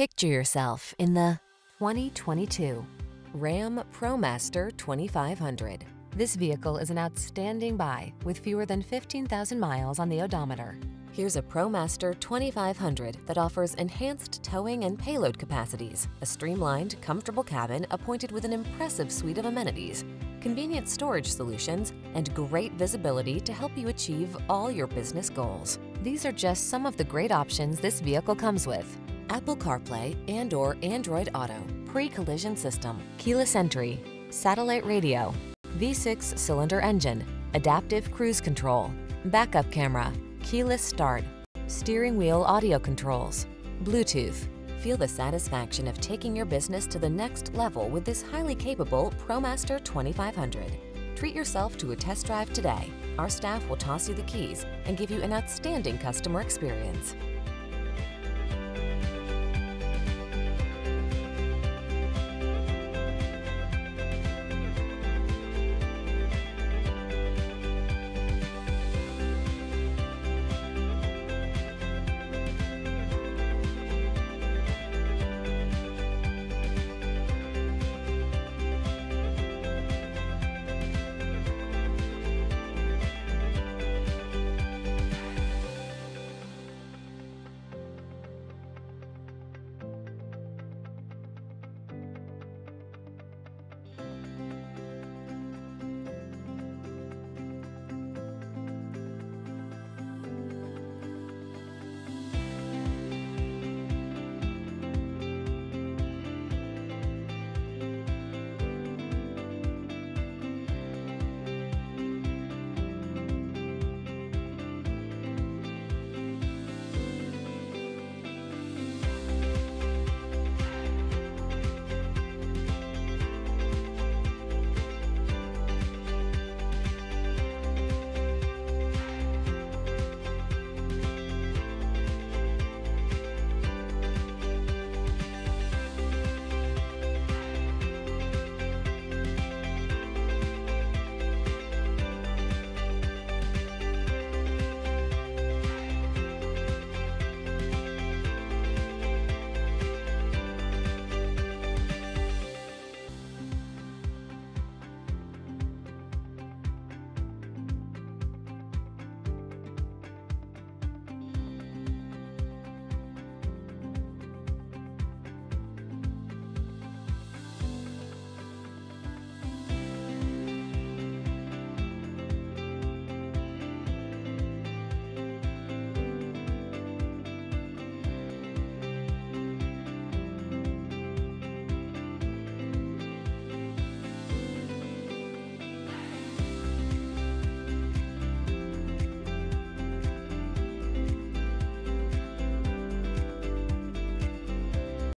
Picture yourself in the 2022 Ram ProMaster 2500. This vehicle is an outstanding buy with fewer than 15,000 miles on the odometer. Here's a ProMaster 2500 that offers enhanced towing and payload capacities, a streamlined, comfortable cabin appointed with an impressive suite of amenities, convenient storage solutions, and great visibility to help you achieve all your business goals. These are just some of the great options this vehicle comes with. Apple CarPlay and or Android Auto, pre-collision system, keyless entry, satellite radio, V6 cylinder engine, adaptive cruise control, backup camera, keyless start, steering wheel audio controls, Bluetooth. Feel the satisfaction of taking your business to the next level with this highly capable ProMaster 2500. Treat yourself to a test drive today. Our staff will toss you the keys and give you an outstanding customer experience.